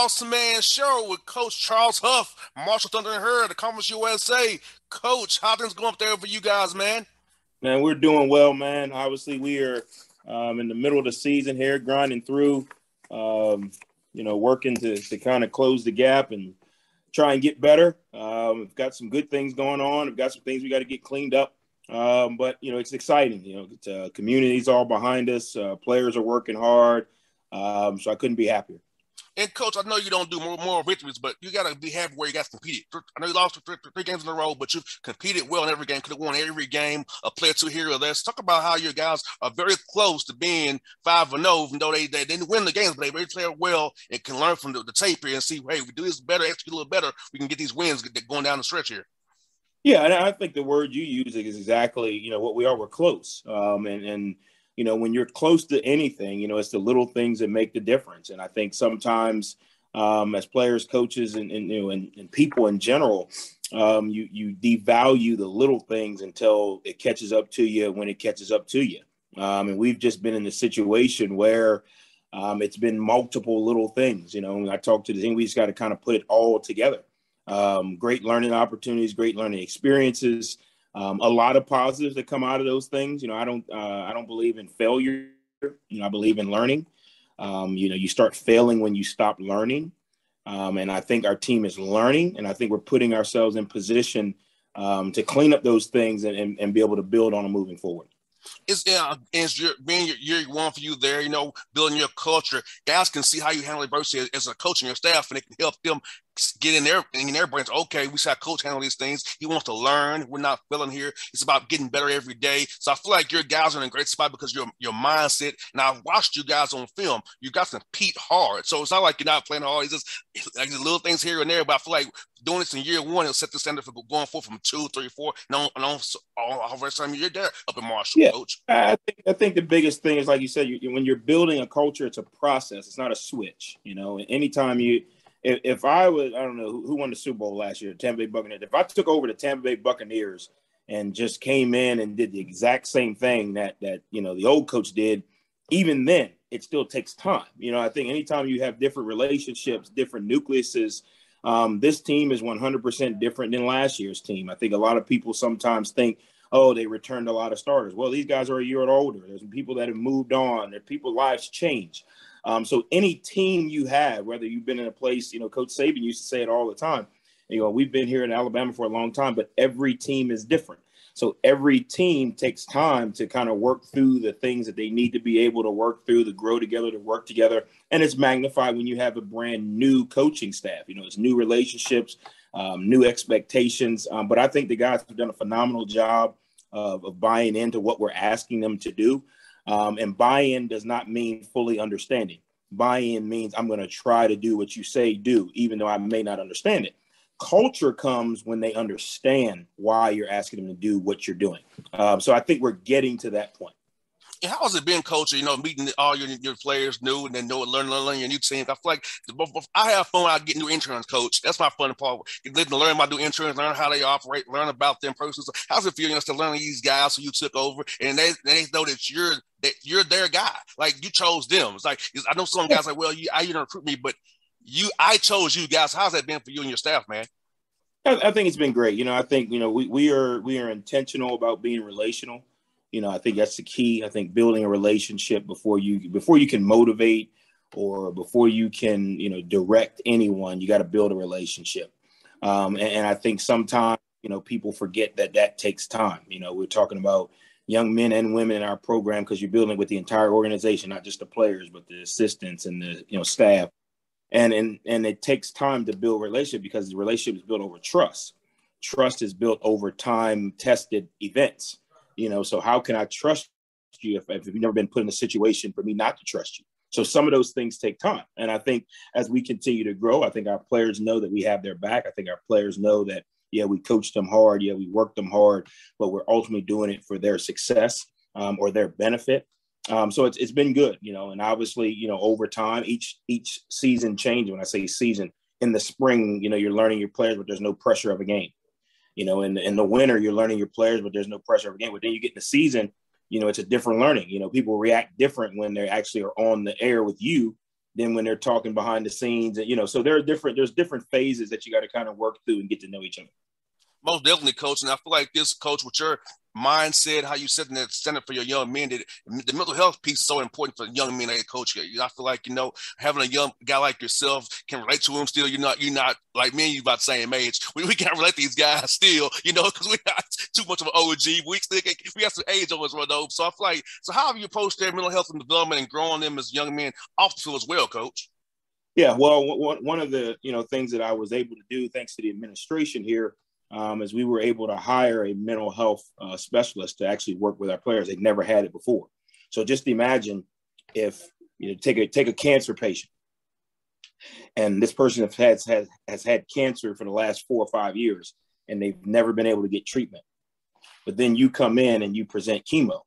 Bossman Show with Coach Charles Huff, Marshall Thundering Herd, the Conference USA. Coach, how things going up there for you guys, man? Man, we're doing well, man. Obviously, we are um, in the middle of the season here, grinding through, um, you know, working to, to kind of close the gap and try and get better. Um, we've got some good things going on. We've got some things we got to get cleaned up. Um, but you know, it's exciting. You know, uh, community's all behind us. Uh, players are working hard. Um, so I couldn't be happier. And coach, I know you don't do more, more victories, but you got to be happy where you got competed. I know you lost three, three, games in a row, but you've competed well in every game. Could have won every game. A player two here or there. Let's talk about how your guys are very close to being five and zero, oh, even though they, they didn't win the games, but they really play well and can learn from the, the tape here and see, hey, we do this better, execute a little better, we can get these wins going down the stretch here. Yeah, and I think the word you use is exactly you know what we are. We're close, um, and and you know when you're close to anything, you know it's the little things that make the difference. And I think sometimes um, as players, coaches, and, and you know and, and, people in general, um, you you devalue the little things until it catches up to you when it catches up to you. Um, and we've just been in a situation where um, it's been multiple little things. You know, when I talk to the thing, we just got to kind of put it all together um, great learning opportunities, great learning experiences, um, a lot of positives that come out of those things. You know, I don't uh, I don't believe in failure. You know, I believe in learning. Um, you know, you start failing when you stop learning. Um, and I think our team is learning, and I think we're putting ourselves in position um, to clean up those things and, and, and be able to build on them moving forward it's uh, it's your, being your year one for you there, you know, building your culture. Guys can see how you handle adversity as, as a coach and your staff, and it can help them get in their in their brains. Okay, we saw coach handle these things. He wants to learn. We're not feeling here. It's about getting better every day. So I feel like your guys are in a great spot because your your mindset. And I've watched you guys on film. You got guys compete hard. So it's not like you're not playing hard. It's just like little things here and there. But I feel like doing this in year one, it'll set the standard for going forward from two, three, four, no, no, all, all the rest of the time you're there up in Marshall, yeah, coach. I think I think the biggest thing is like you said, you, when you're building a culture, it's a process. It's not a switch. You know, anytime you if, if I was, I don't know who, who won the Super Bowl last year, Tampa Bay Buccaneers. If I took over the Tampa Bay Buccaneers and just came in and did the exact same thing that that you know the old coach did, even then it still takes time. You know, I think anytime you have different relationships, different nucleuses, um, this team is 100% different than last year's team. I think a lot of people sometimes think, oh, they returned a lot of starters. Well, these guys are a year older. There's people that have moved on. Their people lives change. Um, so any team you have, whether you've been in a place, you know, Coach Saban used to say it all the time. You know, we've been here in Alabama for a long time, but every team is different. So every team takes time to kind of work through the things that they need to be able to work through, to grow together, to work together. And it's magnified when you have a brand new coaching staff. You know, it's new relationships, um, new expectations. Um, but I think the guys have done a phenomenal job of, of buying into what we're asking them to do. Um, and buy in does not mean fully understanding. Buy in means I'm going to try to do what you say do, even though I may not understand it. Culture comes when they understand why you're asking them to do what you're doing. Um, so I think we're getting to that point how has it been, coach? You know, meeting all your your players new and then know learn, learn, learn your new team. I feel like I have fun I get new interns, coach. That's my fun part. Getting to learn about new interns, learn how they operate, learn about them personally. So how's it feeling know, to learn these guys who you took over and they, they know that you're that you're their guy. Like you chose them. It's like I know some guys like, well, you I you don't recruit me, but you I chose you guys. How's that been for you and your staff, man? I, think it's been great. You know, I think you know we, we are we are intentional about being relational. You know, I think that's the key. I think building a relationship before you before you can motivate or before you can you know direct anyone, you got to build a relationship. Um, and, and I think sometimes you know people forget that that takes time. You know, we're talking about young men and women in our program because you're building with the entire organization, not just the players, but the assistants and the you know staff. And and and it takes time to build relationship because the relationship is built over trust. Trust is built over time tested events. You know, so how can I trust you if, if you've never been put in a situation for me not to trust you? So some of those things take time. And I think as we continue to grow, I think our players know that we have their back. I think our players know that, yeah, we coached them hard. Yeah, we worked them hard, but we're ultimately doing it for their success um, or their benefit. Um, so it's, it's been good, you know, and obviously, you know, over time, each each season changes. When I say season, in the spring, you know, you're learning your players, but there's no pressure of a game. You know, in, in the winter, you're learning your players, but there's no pressure of a game. But then you get in the season, you know, it's a different learning. You know, people react different when they actually are on the air with you than when they're talking behind the scenes. And you know, so there are different there's different phases that you got to kind of work through and get to know each other. Most definitely, coach. And I feel like this coach with your mindset, how you setting that standard for your young men. That the mental health piece is so important for young men a coach. I feel like you know having a young guy like yourself can relate to him. Still, you're not you're not like me and you about the same age. We, we can't relate to these guys still, you know, because we got too much of an OG. We still we got some age over us, though. So I feel like so how have you approached their mental health and development and growing them as young men off the field as well, coach? Yeah, well, one of the you know things that I was able to do, thanks to the administration here, um, is we were able to hire a mental health uh, specialist to actually work with our players. They'd never had it before. So just imagine if you know take a take a cancer patient, and this person has has has had cancer for the last four or five years, and they've never been able to get treatment. But then you come in and you present chemo.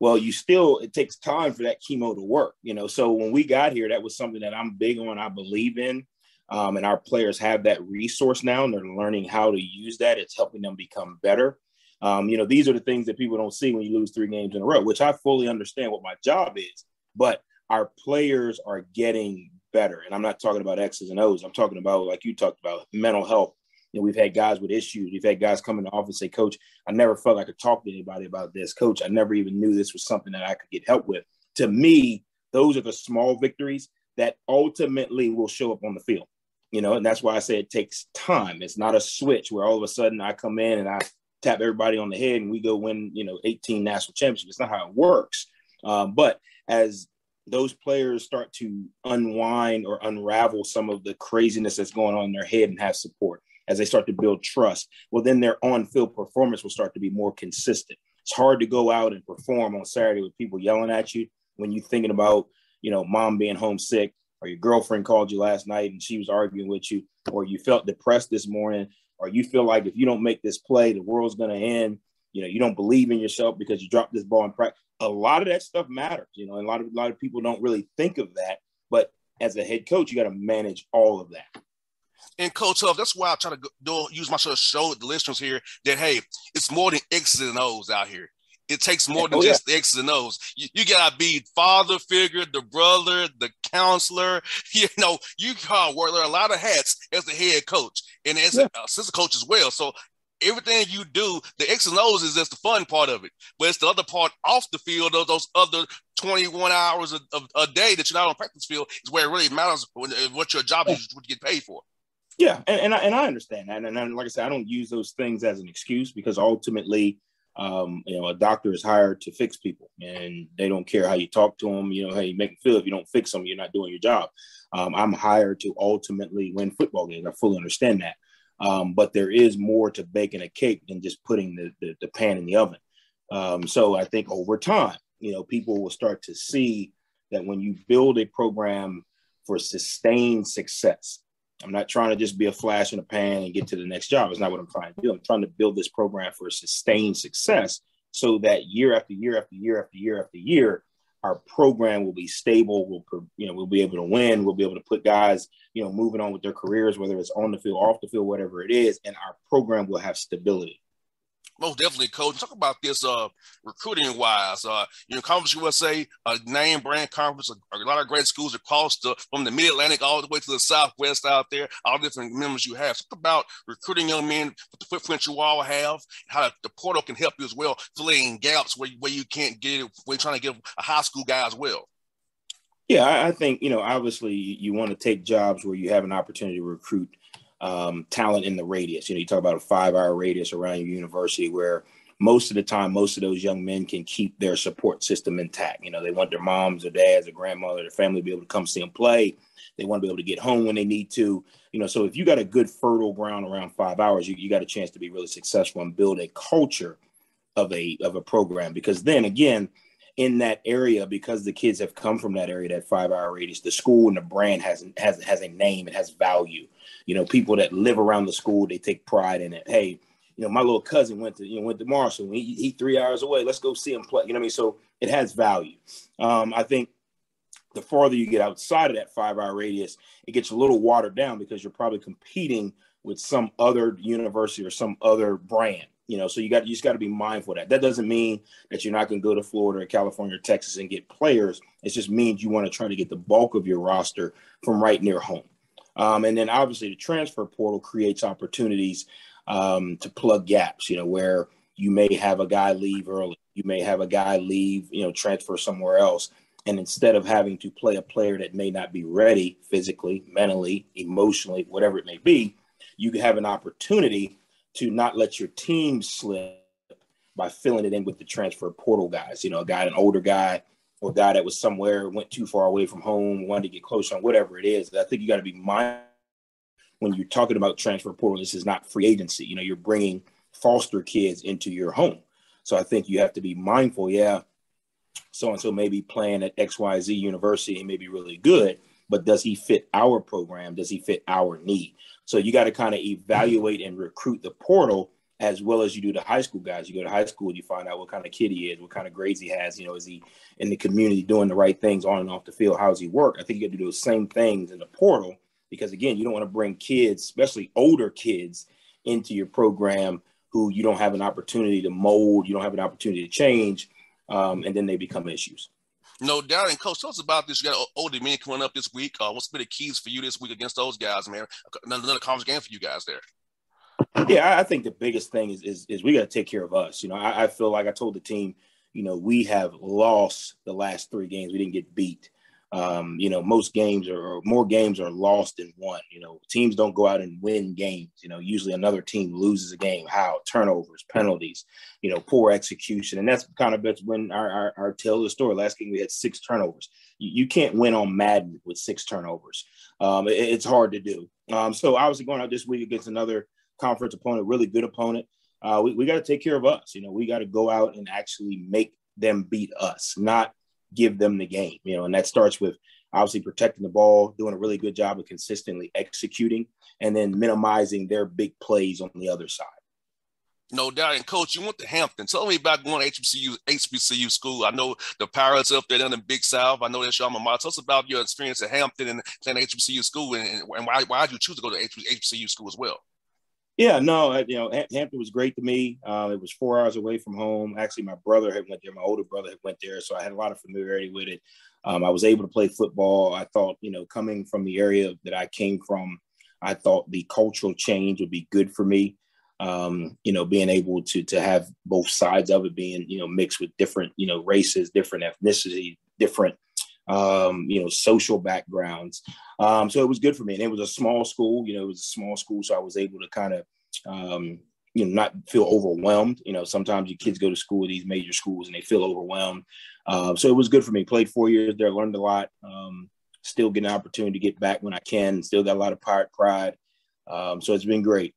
Well, you still it takes time for that chemo to work, you know. So when we got here, that was something that I'm big on. I believe in um, and our players have that resource now and they're learning how to use that. It's helping them become better. Um, you know, these are the things that people don't see when you lose three games in a row, which I fully understand what my job is. But our players are getting better. And I'm not talking about X's and O's. I'm talking about, like you talked about, mental health. You know, we've had guys with issues. We've had guys come in the office and say, Coach, I never felt I could talk to anybody about this. Coach, I never even knew this was something that I could get help with. To me, those are the small victories that ultimately will show up on the field you know, and that's why I say it takes time. It's not a switch where all of a sudden I come in and I tap everybody on the head and we go win, you know, 18 national championships. It's not how it works. Um, but as those players start to unwind or unravel some of the craziness that's going on in their head and have support, as they start to build trust, well, then their on field performance will start to be more consistent. It's hard to go out and perform on Saturday with people yelling at you when you're thinking about, you know, mom being homesick or your girlfriend called you last night and she was arguing with you, or you felt depressed this morning, or you feel like if you don't make this play, the world's going to end. You know, you don't believe in yourself because you dropped this ball in practice. A lot of that stuff matters, you know, and a lot of a lot of people don't really think of that. But as a head coach, you got to manage all of that. And Coach Huff, that's why I try to go, use my show to show the listeners here that hey, it's more than X's and O's out here. It takes more oh, than oh, just yeah. the X's and O's. You, you, gotta be father figure, the brother, the counselor. You know, you gotta wear a lot of hats as the head coach and as yeah. a assistant coach as well. So everything you do, the X's and O's is just the fun part of it. But it's the other part off the field, those, those other 21 hours a, a, a, day that you're not on practice field is where it really matters when, uh, what your job is, what you get paid for. Yeah, and, and I, and I understand that, and, and like I said, I don't use those things as an excuse because ultimately, um, you know, a doctor is hired to fix people, and they don't care how you talk to them. You know, how you make them feel. If you don't fix them, you're not doing your job. Um, I'm hired to ultimately win football games. I fully understand that, um, but there is more to baking a cake than just putting the, the, the pan in the oven. Um, so I think over time, you know, people will start to see that when you build a program for sustained success, I'm not trying to just be a flash in the pan and get to the next job. It's not what I'm trying to do. I'm trying to build this program for sustained success so that year after year after year after year after year, our program will be stable. We'll, you know, we'll be able to win. We'll be able to put guys, you know, moving on with their careers, whether it's on the field, off the field, whatever it is, and our program will have stability most definitely, coach. Talk about this uh, recruiting wise. Uh, you know, Conference USA, a name brand conference, a, a, lot of great schools across the from the Mid Atlantic all the way to the Southwest out there. All different members you have. Talk about recruiting young men with the footprint you all have. How the portal can help you as well, filling gaps where where you can't get it. You're trying to get a high school guy as well. Yeah, I, I think you know. Obviously, you want to take jobs where you have an opportunity to recruit um, talent in the radius. You know, you talk about a five hour radius around your university where most of the time, most of those young men can keep their support system intact. You know, they want their moms or dads or grandmother, their family to be able to come see them play. They want to be able to get home when they need to. You know, so if you got a good fertile ground around five hours, you, you got a chance to be really successful and build a culture of a of a program. Because then again, in that area, because the kids have come from that area, that five hour radius, the school and the brand has has has a name, it has value you know, people that live around the school, they take pride in it. Hey, you know, my little cousin went to, you know, went to Marshall. He, he three hours away. Let's go see him play. You know what I mean? So it has value. Um, I think the farther you get outside of that five hour radius, it gets a little watered down because you're probably competing with some other university or some other brand. You know, so you got you just got to be mindful of that. That doesn't mean that you're not going to go to Florida or California or Texas and get players. It just means you want to try to get the bulk of your roster from right near home. Um, and then obviously the transfer portal creates opportunities um, to plug gaps. You know, where you may have a guy leave early, you may have a guy leave, you know, transfer somewhere else, and instead of having to play a player that may not be ready physically, mentally, emotionally, whatever it may be, you have an opportunity to not let your team slip by filling it in with the transfer portal guys. You know, a guy, an older guy, or guy that was somewhere, went too far away from home, wanted to get close on whatever it is. I think you got to be mindful when you're talking about transfer portal. This is not free agency. You know, you're bringing foster kids into your home. So I think you have to be mindful. Yeah, so and so may be playing at XYZ University and may be really good, but does he fit our program? Does he fit our need? So you got to kind of evaluate and recruit the portal as well as you do the high school guys. You go to high school, you find out what kind of kid he is, what kind of grades he has. You know, is he in the community doing the right things on and off the field? How does he work? I think you got to do those same things in the portal because again, you don't want to bring kids, especially older kids, into your program who you don't have an opportunity to mold, you don't have an opportunity to change, um, and then they become issues. No doubt. And coach, tell us about this. You got Old Dominion coming up this week. Uh, what's been the keys for you this week against those guys, man? Another conference game for you guys there. Yeah, I think the biggest thing is is, is we got to take care of us. You know, I, I, feel like I told the team, you know, we have lost the last three games. We didn't get beat. Um, you know, most games are, or more games are lost than won. You know, teams don't go out and win games. You know, usually another team loses a game. How turnovers, penalties, you know, poor execution, and that's kind of that's when our our, our of the story. Last game we had six turnovers. You, you can't win on Madden with six turnovers. Um, it, it's hard to do. Um, so obviously going out this week against another conference opponent, really good opponent. Uh, we, we got to take care of us. You know, we got to go out and actually make them beat us, not give them the game, you know, and that starts with obviously protecting the ball, doing a really good job of consistently executing, and then minimizing their big plays on the other side. No doubt. And coach, you went to Hampton. Tell me about going to HBCU, HBCU school. I know the Pirates up there down in Big South. I know that's your alma mater. Tell us about your experience at Hampton and playing HBCU school and, and why, why did you choose to go to HBCU school as well? Yeah, no, you know, Hampton was great to me. Uh, it was four hours away from home. Actually, my brother had went there. My older brother had went there, so I had a lot of familiarity with it. Um, I was able to play football. I thought, you know, coming from the area that I came from, I thought the cultural change would be good for me. Um, you know, being able to to have both sides of it being, you know, mixed with different, you know, races, different ethnicity, different um, you know, social backgrounds. Um, so it was good for me. And it was a small school, you know, it was a small school. So I was able to kind of, um, you know, not feel overwhelmed. You know, sometimes your kids go to school, these major schools, and they feel overwhelmed. Uh, so it was good for me. Played four years there, learned a lot. Um, still get an opportunity to get back when I can. Still got a lot of pirate pride. Um, so it's been great.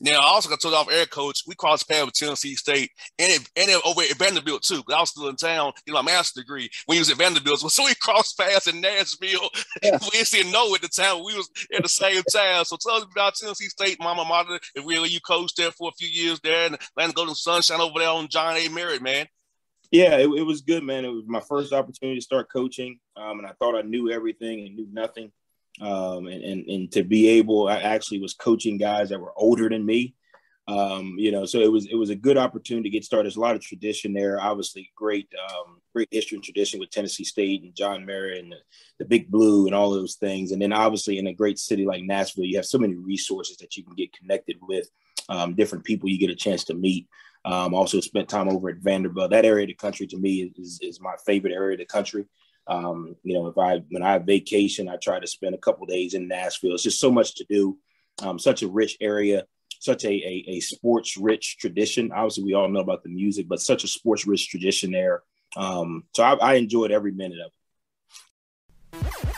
Now, I also got told off air coach. We crossed paths with Tennessee State and it, and it over at Vanderbilt too. Because I was still in town, you know, my master's degree when he was at Vanderbilt. So we crossed paths in Nashville. Yeah. we didn't know at the time we was at the same time. So tell us about Tennessee State, Mama Mater. If really you coached there for a few years there and land to go to Sunshine over there on John A. Merritt, man. Yeah, it, it, was good, man. It was my first opportunity to start coaching, um, and I thought I knew everything and knew nothing. Um, and, and and to be able, I actually was coaching guys that were older than me. Um, you know, so it was it was a good opportunity to get started. There's a lot of tradition there. Obviously, great um, great history and tradition with Tennessee State and John Merritt and the, the, Big Blue and all those things. And then obviously in a great city like Nashville, you have so many resources that you can get connected with, um, different people you get a chance to meet. Um, also spent time over at Vanderbilt. That area of the country to me is, is my favorite area of the country. Um, you know, if I when I vacation, I try to spend a couple days in Nashville. It's just so much to do. Um, such a rich area such a, a, a sports rich tradition. Obviously, we all know about the music, but such a sports rich tradition there. Um, so I, I enjoyed every minute of it.